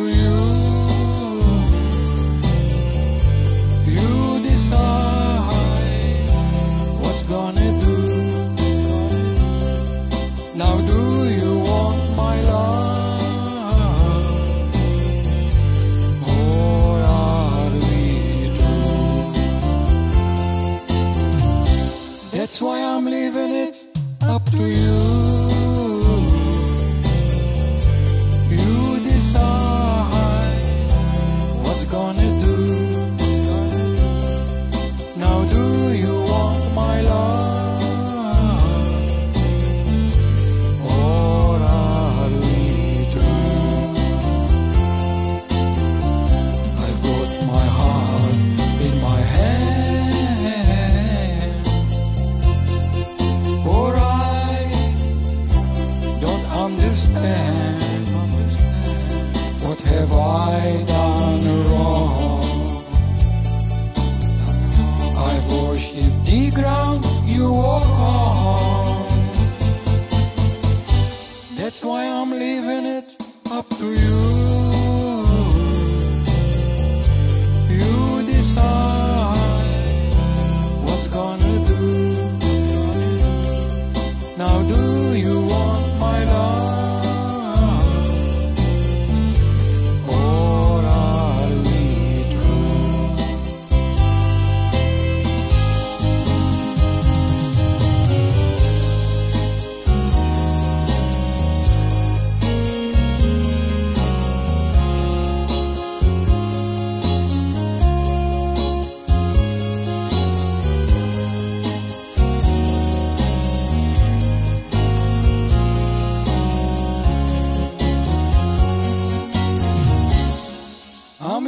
to you. You decide what's gonna do. Now, do you want my love? Or are we through? That's why I'm leaving it up to. You understand. What have I done wrong? I've worshipped the ground you walk on. That's why I'm leaving it up to you. You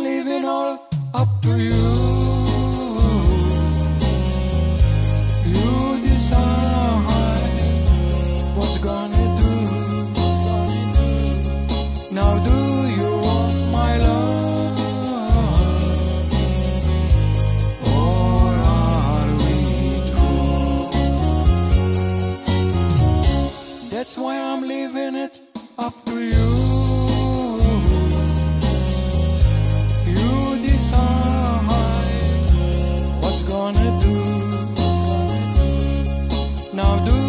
leaving all up to you. You decide what's gonna do. Now do you want my love? Or are we through? That's why I'm leaving it up to you. Now do